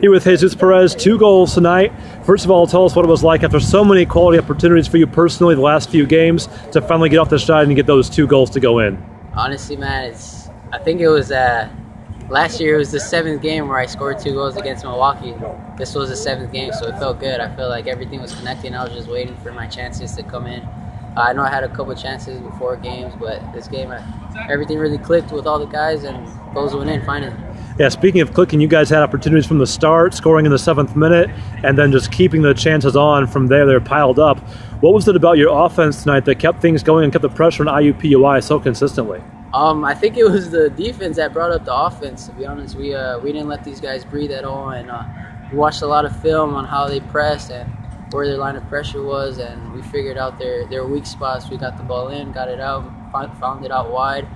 Here with Jesus Perez, two goals tonight. First of all, tell us what it was like after so many quality opportunities for you personally the last few games to finally get off the shot and get those two goals to go in. Honestly, man, it's. I think it was uh, last year. It was the seventh game where I scored two goals against Milwaukee. This was the seventh game, so it felt good. I felt like everything was connecting. I was just waiting for my chances to come in. Uh, I know I had a couple chances before games, but this game, uh, everything really clicked with all the guys, and goals went in finally. Yeah, speaking of clicking, you guys had opportunities from the start, scoring in the seventh minute, and then just keeping the chances on from there. They're piled up. What was it about your offense tonight that kept things going and kept the pressure on IUPUI so consistently? Um, I think it was the defense that brought up the offense. To be honest, we uh, we didn't let these guys breathe at all, and uh, we watched a lot of film on how they pressed and where their line of pressure was, and we figured out their their weak spots. We got the ball in, got it out, found it out wide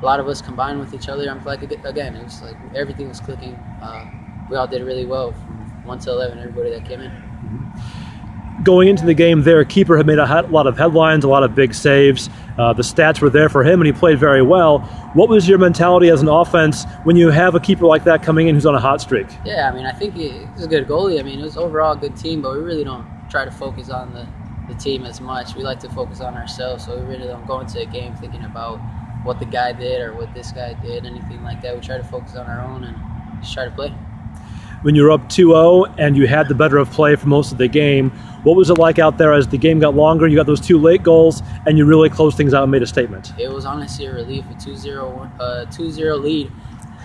a lot of us combined with each other. I'm like again, it was like everything was clicking. Uh, we all did really well from one to eleven. Everybody that came in. Mm-hmm. Going into the game, their keeper had made a lot of headlines, a lot of big saves. Uh, the stats were there for him, and he played very well. What was your mentality as an offense when you have a keeper like that coming in who's on a hot streak? Yeah, I mean, I think he's a good goalie. I mean, it was overall a good team, but we really don't try to focus on the, the team as much. We like to focus on ourselves, so we really don't go into a game thinking about what the guy did or what this guy did, anything like that. We try to focus on our own and just try to play. When you were up 2-0 and you had the better of play for most of the game, what was it like out there as the game got longer? You got those two late goals and you really closed things out and made a statement. It was honestly a relief. A 2-0 uh, 2-0 lead.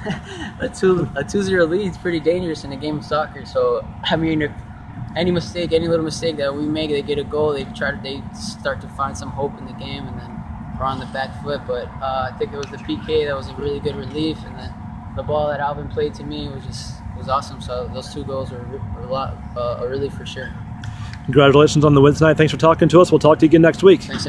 a 2 a 2-0 lead is pretty dangerous in a game of soccer. So I mean, if any mistake, any little mistake that we make, they get a goal. They try to they start to find some hope in the game, and then we're on the back foot. But uh, I think it was the PK that was a really good relief, and then the ball that Alvin played to me was just was awesome. So those two goals were, were a lot uh, a relief for sure. Congratulations on the win tonight. Thanks for talking to us. We'll talk to you again next week. Thanks.